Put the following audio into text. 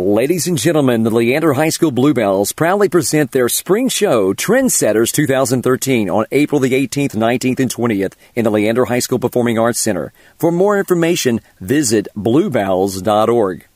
Ladies and gentlemen, the Leander High School Blue Belles proudly present their spring show, Trendsetters 2013, on April the 18th, 19th, and 20th in the Leander High School Performing Arts Center. For more information, visit bluebelles.org.